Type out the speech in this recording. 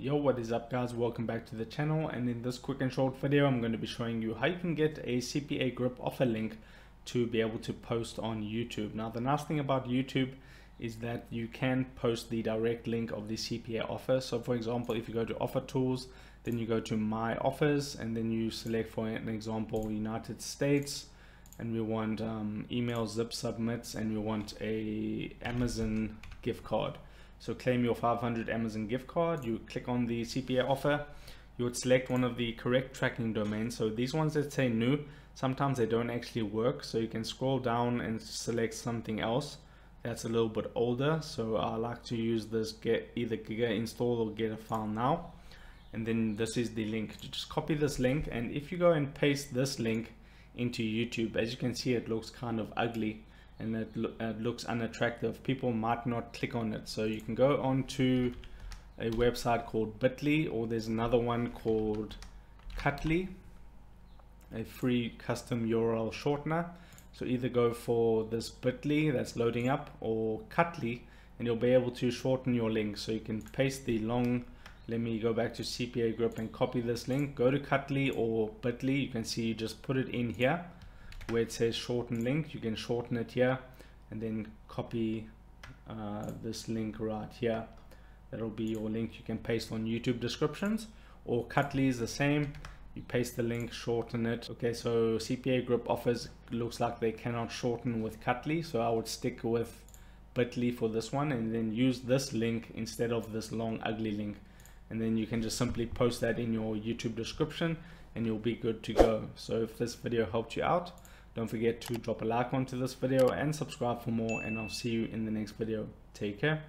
Yo, what is up guys? Welcome back to the channel and in this quick and short video I'm going to be showing you how you can get a CPAGrip offer link to be able to post on YouTube. Now the nice thing about YouTube is that you can post the direct link of the CPA offer. So for example, if you go to offer tools, then you go to my offers and then you select for an example United States and we want um, email zip submits and we want a Amazon gift card. So claim your 500 Amazon gift card, you click on the CPA offer, you would select one of the correct tracking domains. So these ones that say new, sometimes they don't actually work. So you can scroll down and select something else that's a little bit older. So I like to use this get either Giga install or get a file now. And then this is the link. You just copy this link and if you go and paste this link into YouTube, as you can see, it looks kind of ugly and it, lo it looks unattractive. People might not click on it. So you can go on to a website called Bitly or there's another one called Cuttly, a free custom URL shortener. So either go for this Bitly that's loading up or Cuttly and you'll be able to shorten your link. So you can paste the long, let me go back to CPAGrip and copy this link. Go to Cuttly or Bitly. You can see you just put it in here where it says shorten link. You can shorten it here and then copy uh, this link right here. That'll be your link you can paste on YouTube descriptions or Cuttly is the same you paste the link shorten it okay so CPAGrip offers looks like they cannot shorten with cuttly so i would stick with bitly for this one and then use this link instead of this long ugly link and then you can just simply post that in your youtube description and you'll be good to go so if this video helped you out don't forget to drop a like onto this video and subscribe for more and i'll see you in the next video. Take care